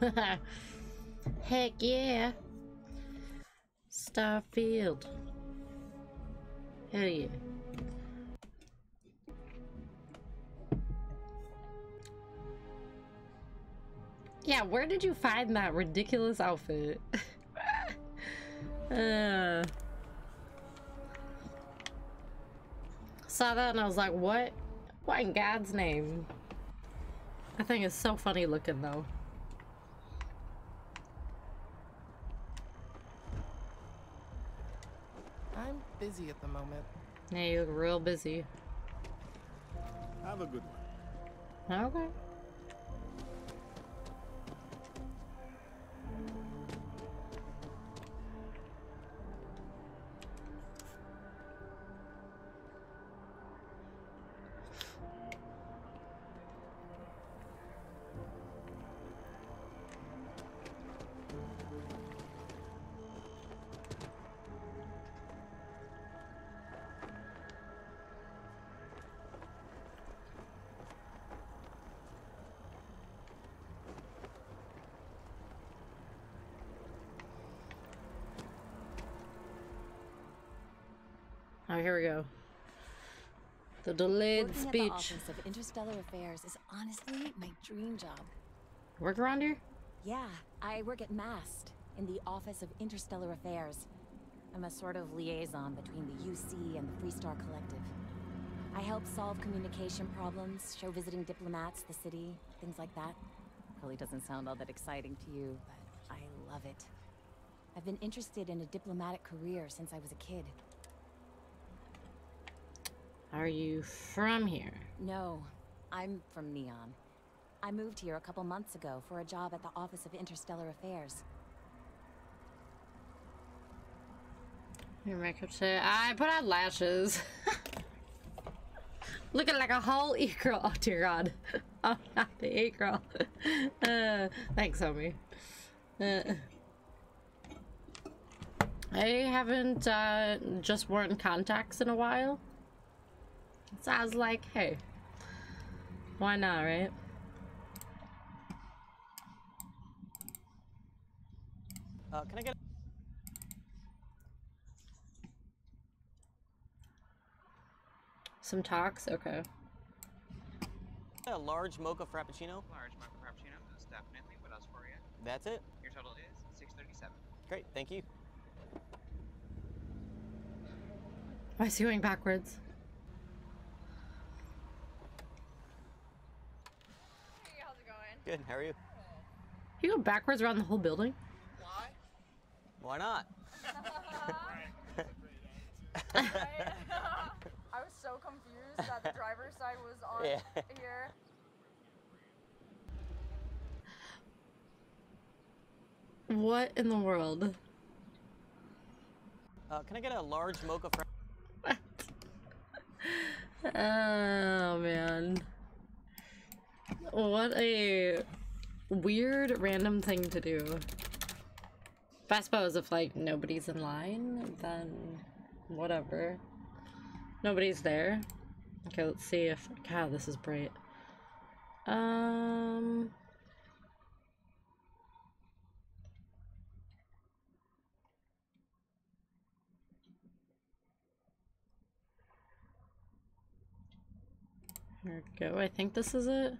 Heck yeah. Starfield. Hell yeah. Yeah, where did you find that ridiculous outfit? uh, saw that and I was like, what? What in God's name? I think it's so funny looking though. I'm busy at the moment. Yeah, you look real busy. Have a good one. Okay. Oh, here we go. The delayed Working at the speech. Office of Interstellar Affairs is honestly my dream job. Work around here? Yeah, I work at MAST in the Office of Interstellar Affairs. I'm a sort of liaison between the UC and the Freestar Collective. I help solve communication problems, show visiting diplomats the city, things like that. Probably doesn't sound all that exciting to you, but I love it. I've been interested in a diplomatic career since I was a kid. Are you from here? No, I'm from Neon. I moved here a couple months ago for a job at the Office of Interstellar Affairs. Your makeup today. I put on lashes. Looking like a whole e-girl. Oh dear god. Oh, not the e-girl. Uh, thanks, homie. Uh, I haven't uh, just worn contacts in a while. So I was like, hey, why not, right? Uh, can I get Some talks? Okay. a large mocha frappuccino? Large mocha frappuccino, most definitely. What else for you? That's it. Your total is 637. Great, thank you. Why is he going backwards? Hey, how's it going? Good, how are you? You go backwards around the whole building? Why? Why not? I was so confused that the driver's side was on Yeah. here. What in the world? Uh, can I get a large mocha frappuccino? Oh man. What a weird random thing to do. But I suppose if like nobody's in line, then whatever. Nobody's there. Okay, let's see if God, this is bright. Um There we go. I think this is it.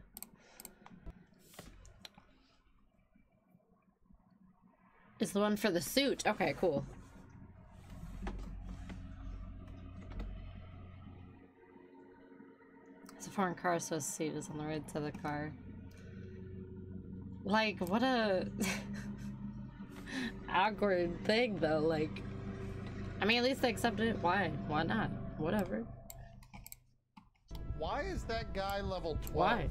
Is the one for the suit. Okay, cool. It's a foreign car, so his seat is on the right side of the car. Like, what a awkward thing, though. Like, I mean, at least they accepted it. Why? Why not? Whatever. Why is that guy level 12? Why?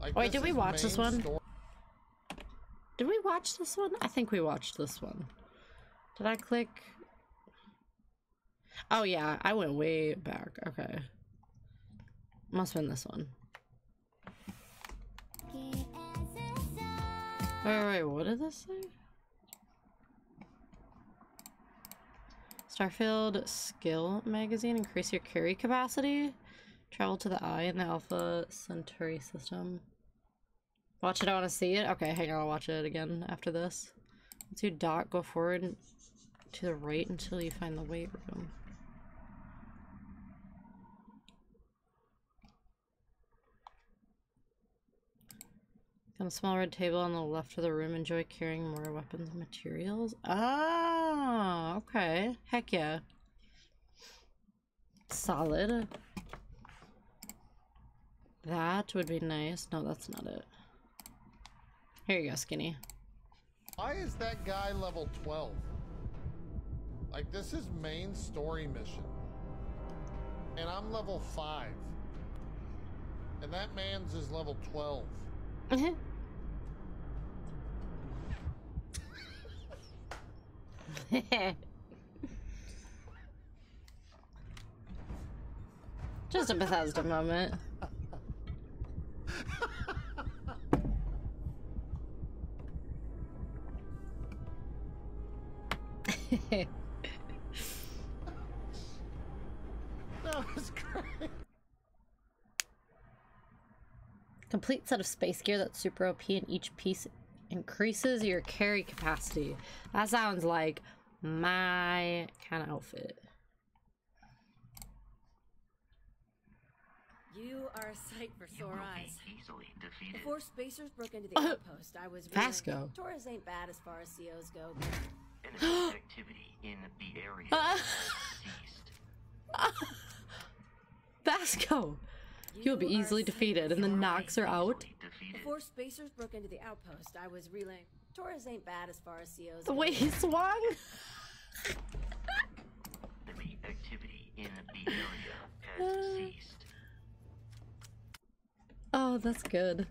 Like, Wait, did we watch this one? story- Did we watch this one? I think we watched this one. Did I click? Oh yeah, I went way back. Okay. Must have been this one. Wait, wait, what did this say? Starfield Skill Magazine. Increase your carry capacity. Travel to the eye in the Alpha Centauri system. Watch it, I want to see it. Okay, hang on, I'll watch it again after this. Let's do dot, go forward to the right until you find the weight room. On a small red table on the left of the room, enjoy carrying more weapons and materials. Ah, okay. Heck yeah. Solid. That would be nice. No, that's not it. Here you go, Skinny. Why is that guy level 12? Like, this is main story mission. And I'm level 5. And that man's is level 12. Just a Bethesda moment. That was great. Complete set of space gear that's super OP and each piece increases your carry capacity. That sounds like my kind of outfit. You are a sight for sore eyes. be easily. Before spacers broke into the outpost, I was reading- Vasco. Taurus ain't bad as far as COs go. Enemy activity in the area has ceased. Vasco! You'll be easily defeated, and the knocks are out. Defeated. Before spacers broke into the outpost, I was relaying. Taurus ain't bad as far as COs The way he swung! Enemy activity in the area has ceased. Oh, that's good.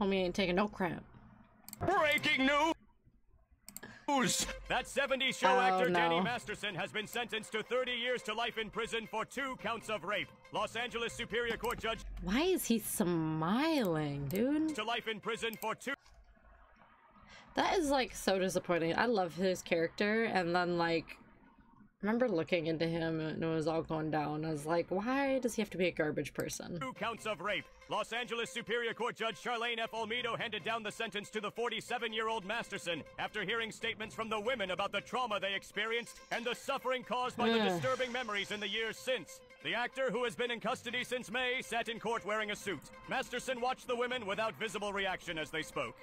Homie ain't taking no crap. Breaking news! That 70s show Oh, actor Danny. Masterson has been sentenced to 30 years to life in prison for two counts of rape. Los Angeles Superior Court judge Why is he smiling, dude? to life in prison for two. That is like so disappointing. I love his character, and then like, remember looking into him and it was all going down. I was like, why does he have to be a garbage person? Two counts of rape. Los Angeles Superior Court Judge Charlene F. Olmedo handed down the sentence to the 47 year old Masterson after hearing statements from the women about the trauma they experienced and the suffering caused by the disturbing memories in the years since. The actor, who has been in custody since May, sat in court wearing a suit. Masterson watched the women without visible reaction as they spoke.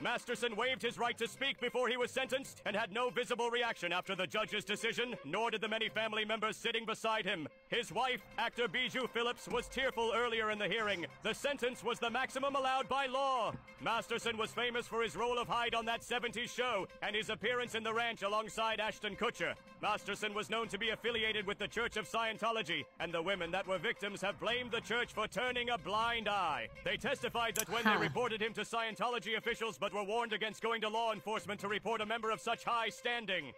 Masterson waived his right to speak before he was sentenced and had no visible reaction after the judge's decision, nor did the many family members sitting beside him. His wife, actor Bijou Phillips, was tearful earlier in the hearing. The sentence was the maximum allowed by law. Masterson was famous for his role of Hyde on that 70s show and his appearance in the ranch alongside Ashton Kutcher. Masterson was known to be affiliated with the Church of Scientology, and the women that were victims have blamed the church for turning a blind eye. They testified that when Huh. they reported him to Scientology officials but were warned against going to law enforcement to report a member of such high standing.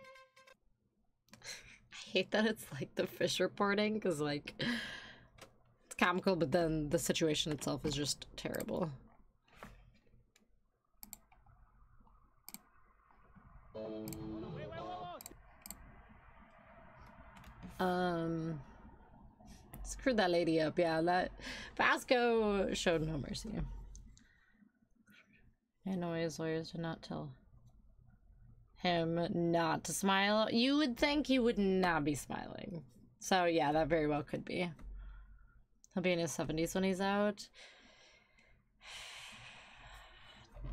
I hate that it's like the fish reporting because like it's comical, but then the situation itself is just terrible. Um, screwed that lady up. Yeah, that Vasco showed no mercy. And his lawyers did not tell him not to smile. You would think he would not be smiling. So yeah, that very well could be. He'll be in his 70s when he's out.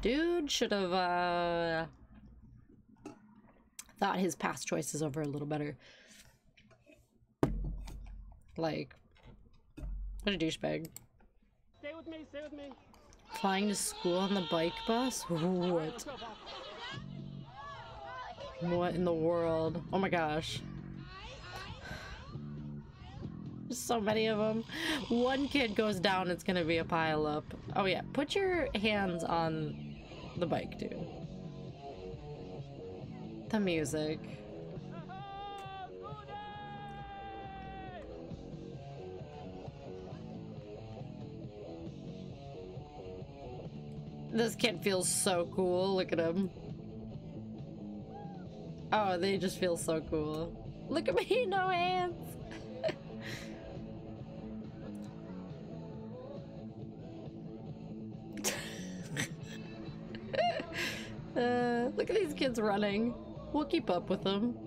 Dude should have uh thought his past choices over a little better. Like what a douchebag. Stay with me, stay with me. Flying to school on the bike bus? What? What in the world? Oh my gosh. There's so many of them. One kid goes down, it's gonna be a pile up. Oh yeah, put your hands on the bike, dude. The music. This kid feels so cool. Look at him. Oh, they just feel so cool. Look at me, no hands. uh, look at these kids running. We'll keep up with them.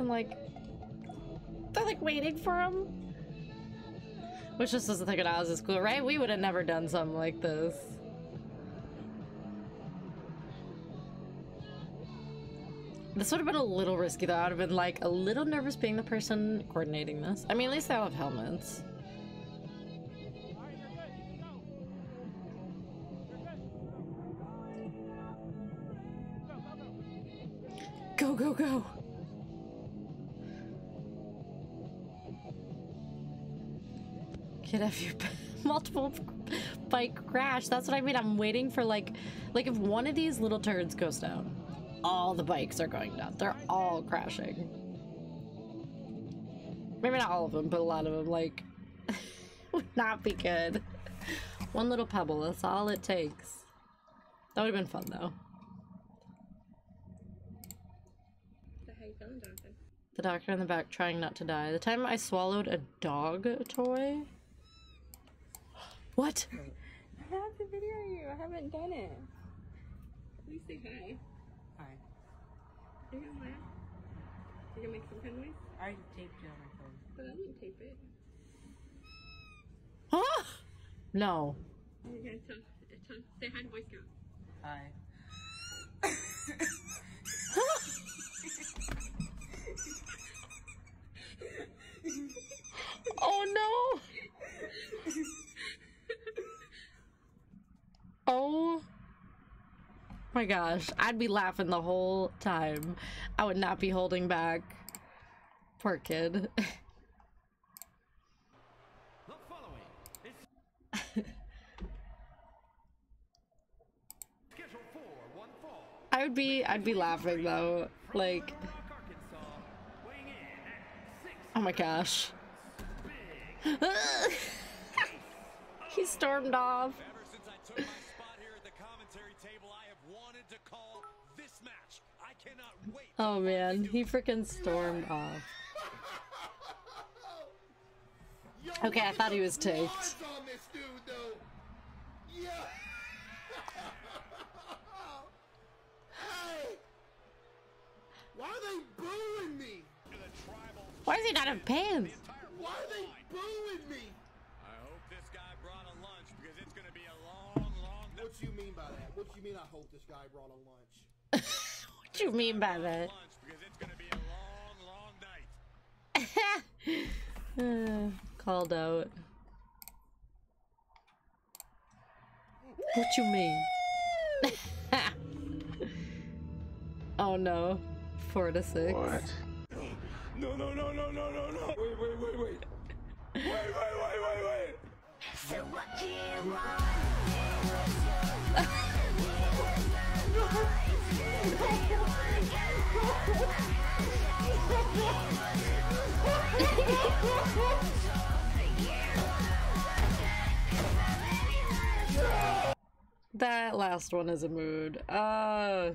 I'm like, they're like waiting for him. Which just doesn't think Oz is cool, right? We would have never done something like this. This would have been a little risky though. I would have been like a little nervous being the person coordinating this. I mean, at least they all have helmets. Go, go, go! Kid, have you multiple bike crash? That's what I mean. I'm waiting for like, like if one of these little turds goes down, all the bikes are going down. They're all crashing. Maybe not all of them, but a lot of them. Like, would not be good. One little pebble. That's all it takes. That would have been fun though. The doctor in the back trying not to die. The time I swallowed a dog toy. What? I have to video you. I haven't done it. Please say hi. Hi. Are you gonna laugh? You gonna make some kind of noise? I already taped it on my phone. But I didn't tape it. Huh? Ah! No. Oh, you gotta tell, tell, say hi to Boy Scout. Hi. oh no! Oh my gosh, I'd be laughing the whole time. I would not be holding back. Poor kid. I would be I'd be laughing though. Like Oh my gosh. he stormed off. Oh man, he freaking stormed off. Okay, I thought he was taked. Why are they booing me? Why does he not have pants? Why are they booing me? I hope this guy brought a lunch because it's gonna be a long, long What you mean by that? What do you mean I hope this guy brought a lunch? What you mean by that? because it's gonna be a long, long night. Uh, called out. What you mean? oh no. Four to six. What? No, no, no, no, no, no, no. Wait, wait, wait, wait. Wait, wait, wait, wait, wait. That last one is a mood. Uh.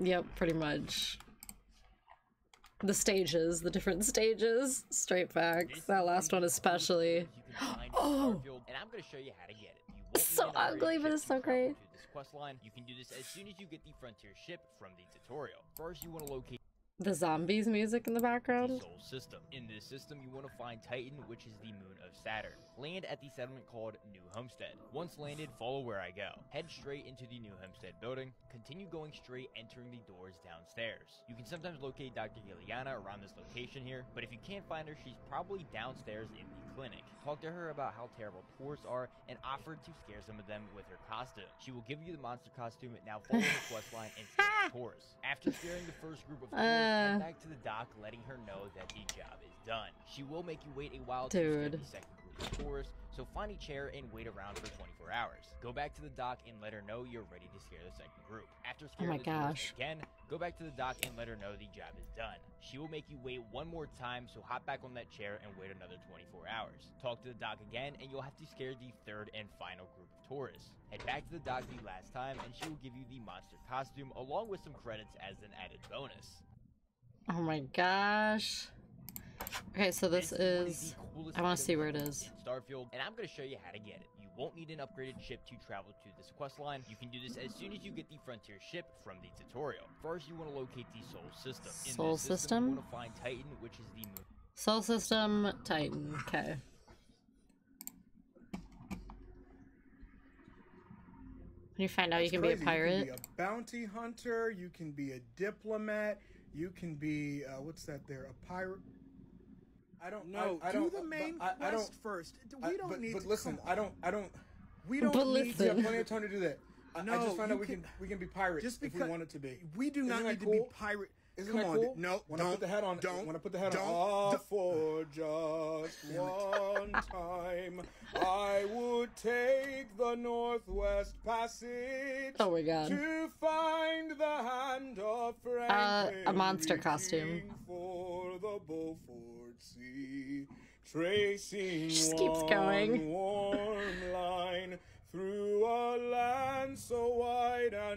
Yep, pretty much. The stages, the different stages, straight facts. That last one especially. oh! And I'm gonna show you how to get it. So ugly, but it's so great. Quest line, you can do this as soon as you get the frontier ship from the tutorial. First, you want to locate The zombies music in the background. Sol system. In this system, you want to find Titan, which is the moon of Saturn. Land at the settlement called New Homestead. Once landed, follow where I go. Head straight into the New Homestead building. Continue going straight, entering the doors downstairs. You can sometimes locate Dr. Giliana around this location here, but if you can't find her, she's probably downstairs in the clinic. Talk to her about how terrible tours are and offer to scare some of them with her costume. She will give you the monster costume, now follow the quest line and scare tours. After scaring the first group of tours, Uh. head back to the dock, letting her know that the job is done. She will make you wait a while to scare the second of so find a chair and wait around for 24 hours. Go back to the dock and let her know you're ready to scare the second group. After Oh scaring my the gosh. again, go back to the dock and let her know the job is done. She will make you wait one more time, so hop back on that chair and wait another 24 hours. Talk to the dock again, and you'll have to scare the third and final group of tourists. Head back to the dock the last time, and she will give you the monster costume along with some credits as an added bonus. Oh my gosh. Okay, so this is one of is. the coolest I want to see where it items is. in Starfield, and I'm going to show you how to get it. You won't need an upgraded ship to travel to this quest line. You can do this as soon as you get the Frontier ship from the tutorial. First, you want to locate the Soul System. In Soul this system, System? you want to find Titan, which is the moon. Soul System Titan. Okay. When you find out you can crazy. be a pirate. You can be a bounty hunter. You can be a diplomat. You can be uh, what's that? There, a pirate. I don't know. I, I do don't, the but main I, I quest don't, first. We don't but, need But to- listen, come I don't. I don't. We don't But need We have plenty of time to do that. I, I No, just found out we can- can we can be pirates just if we because- wanted to be. We do Isn't not that need to be pirate. Isn't Come that on, cool? no, when I don't, put the hat on, don't, when I put the hat don't, on, ah, don't. for just one time, I would take the Northwest Passage Oh my god. to find the hand of Uh, a monster costume. reaching For the Beaufort Sea, tracing Just keeps one going. warm line through a land so wide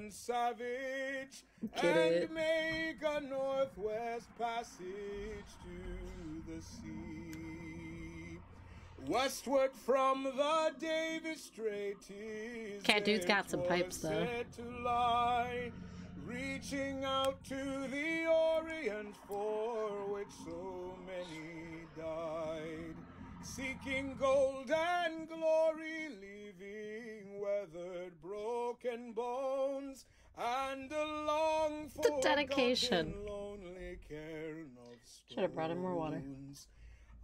and savage, Get and it. make a northwest passage to the sea. Westward from the Davis Strait is Cat dude's got some pipes, though. to lie, reaching out to the Orient for which so many died, seeking gold and glory, leaving weathered, broken bones, and a long The dedication. lonely cairn of Should have brought him more water.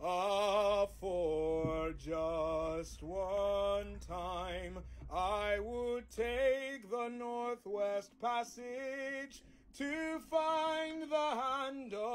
Ah, for just one time, I would take the Northwest Passage to find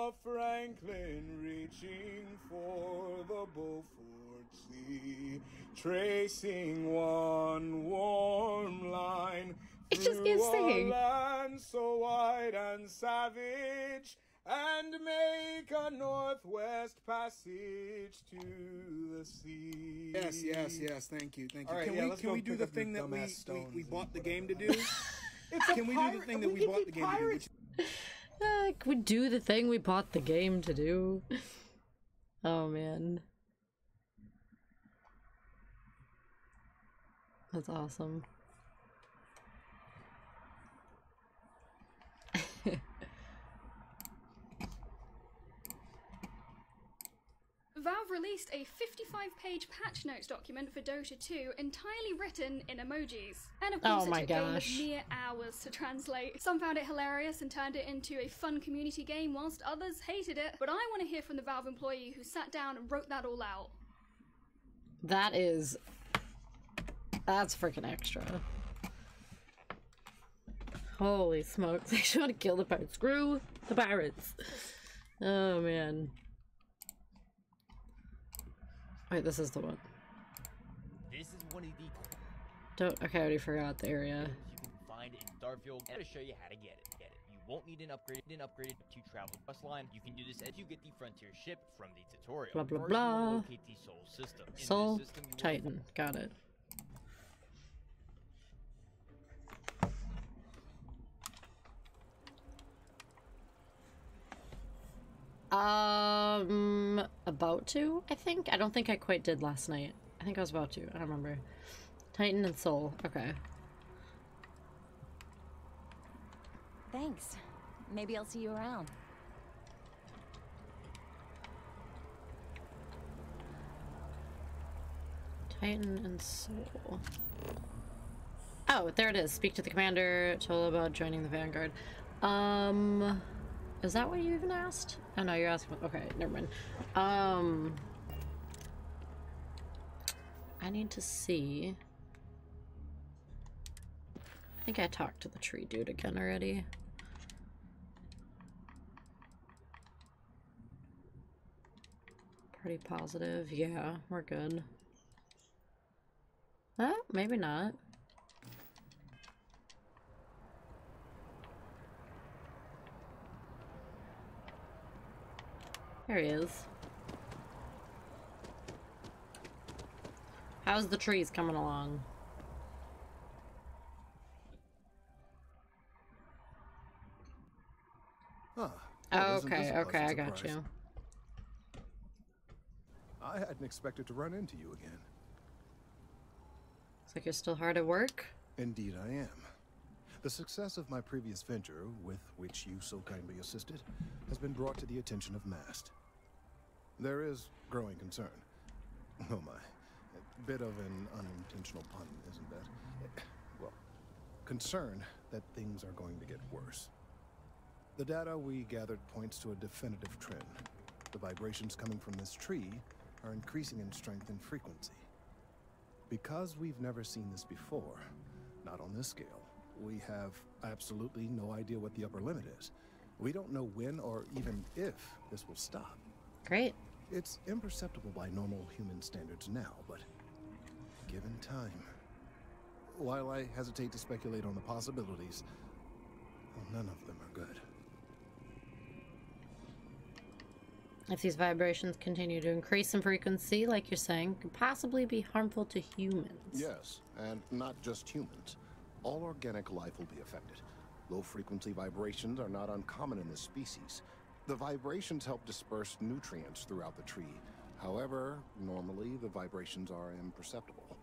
of Franklin reaching for the Beaufort Sea, tracing one warm line It just insane. a land so wide and savage, and make a northwest passage to the sea. Yes, yes, yes. Thank you, thank you. All right, can yeah, we can we do the thing that we, we we bought the game to do? It's a can we do the thing that we we, bought the game to do? Uh, can we do the thing we bought the game to do? Oh man. That's awesome. Valve released a 55 page patch notes document for Dota 2 entirely written in emojis. And of Oh course, my it took gosh. Game mere hours to translate. Some found it hilarious and turned it into a fun community game, whilst others hated it. But I want to hear from the Valve employee who sat down and wrote that all out. That is. That's freaking extra. Holy smokes. They should want to kill the pirates. Screw the pirates. Oh man. Wait, this is the one. This is one of the Don't. Okay, I already forgot the area. you can find in Starfield, I'll show you how to get it. Get it. You won't need an upgrade, an upgrade to travel quest line. You can do this as you get the Frontier ship from the tutorial. Blah, blah, First, blah. locate the Soul System. In Soul system, Titan. Got it. Um, about to, I think. I don't think I quite did last night. I think I was about to. I don't remember. Titan and Soul. Okay. Thanks. Maybe I'll see you around. Titan and Soul. Oh, there it is. Speak to the commander. Tell about joining the Vanguard. Um, is that what you even asked? Oh no, you're asking. Okay, never mind. Um, I need to see. I think I talked to the tree dude again already. Pretty positive. Yeah, we're good. Uh, maybe not. There he is. How's the trees coming along? Ah, Oh, okay, okay, I got you. I hadn't expected to run into you again. Looks like you're still hard at work. Indeed, I am. The success of my previous venture, with which you so kindly assisted, has been brought to the attention of MAST. There is growing concern. Oh my. A bit of an unintentional pun, isn't that? Well, concern that things are going to get worse. The data we gathered points to a definitive trend. The vibrations coming from this tree are increasing in strength and frequency. Because we've never seen this before, not on this scale, we have absolutely no idea what the upper limit is. We don't know when or even if this will stop. Great. It's imperceptible by normal human standards now, but given time. While I hesitate to speculate on the possibilities, well, none of them are good. If these vibrations continue to increase in frequency, like you're saying, could possibly be harmful to humans. Yes, and not just humans. All organic life will be affected. Low frequency vibrations are not uncommon in this species. The vibrations help disperse nutrients throughout the tree. However, normally the vibrations are imperceptible.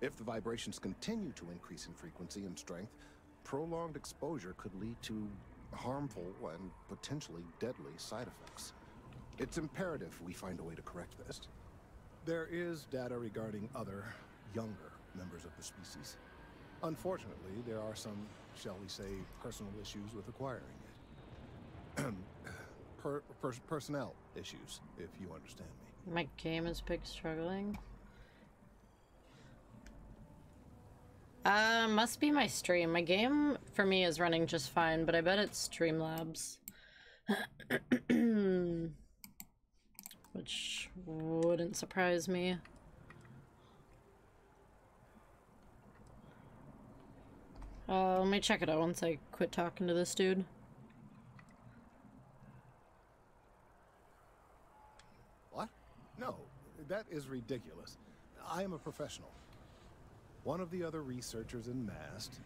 If the vibrations continue to increase in frequency and strength, prolonged exposure could lead to harmful and potentially deadly side effects. It's imperative we find a way to correct this. There is data regarding other, younger members of the species. Unfortunately, there are some, shall we say, personal issues with acquiring it. per, per, personnel issues, if you understand me. My game is big struggling. Uh, must be my stream. My game, for me, is running just fine, but I bet it's Streamlabs. Which wouldn't surprise me. Uh, let me check it out once I quit talking to this dude. What? No, that is ridiculous. I am a professional. One of the other researchers in MAST,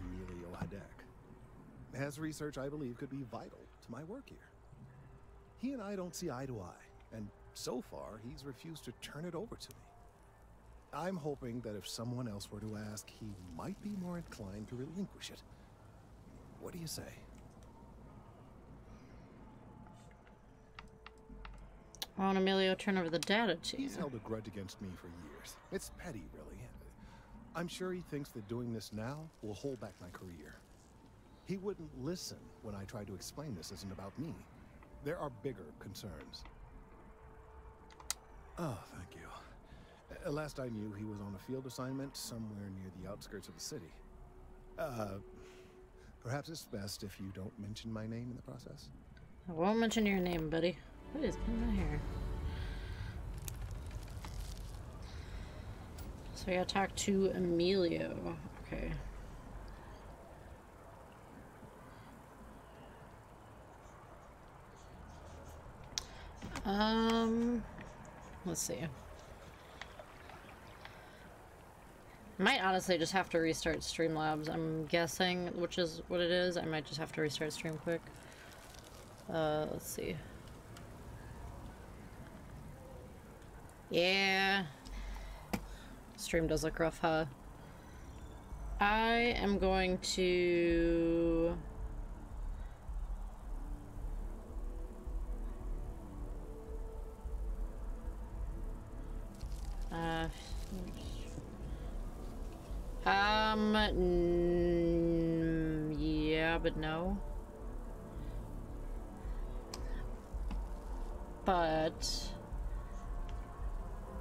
Emilio Hadek, has research I believe could be vital to my work here. He and I don't see eye to eye, and so far he's refused to turn it over to me. I'm hoping that if someone else were to ask, he might be more inclined to relinquish it. What do you say? Why won't Emilio turn over the data to you? He's held a grudge against me for years. It's petty, really. I'm sure he thinks that doing this now will hold back my career. He wouldn't listen when I tried to explain this isn't about me. There are bigger concerns. Oh, thank you. Uh, last I knew, he was on a field assignment somewhere near the outskirts of the city. Uh, perhaps it's best if you don't mention my name in the process. I won't mention your name, buddy. What is going on here? So we gotta talk to Emilio. Okay. Um, let's see. Might honestly just have to restart Streamlabs. I'm guessing, which is what it is. I might just have to restart stream quick. Uh, let's see. Yeah. Stream does look rough, huh? I am going to... mm, yeah, but no. But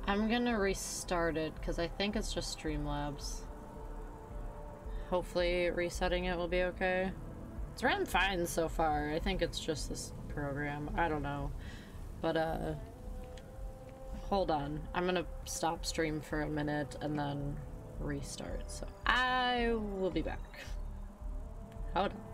I'm gonna restart it because I think it's just Streamlabs. Hopefully resetting it will be okay. It's ran fine so far. I think it's just this program. I don't know. But uh hold on. I'm gonna stop stream for a minute and then restart. So I will be back. Hold on.